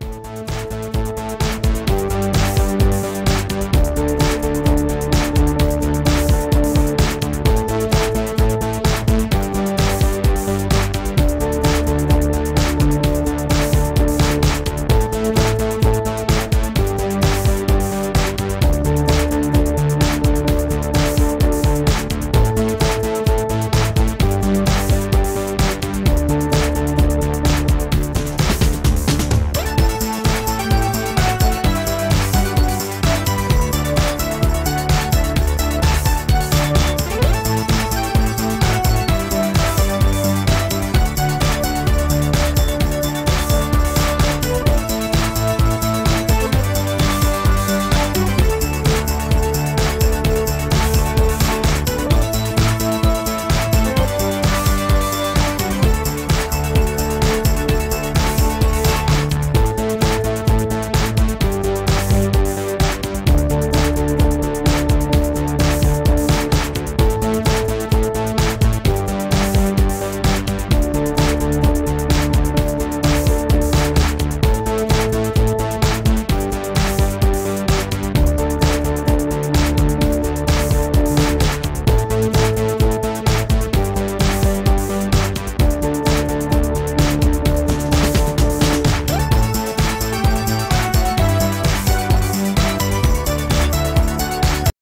you